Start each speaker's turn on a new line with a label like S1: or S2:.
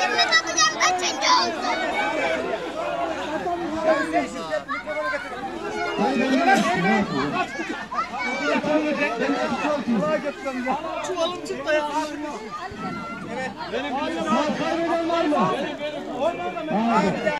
S1: Şimdi bakacağım kaçıncı
S2: olsun. Çuvalım çıktı ya.
S3: Evet. Benim, benim. Kaybeden var mı? Benim, benim.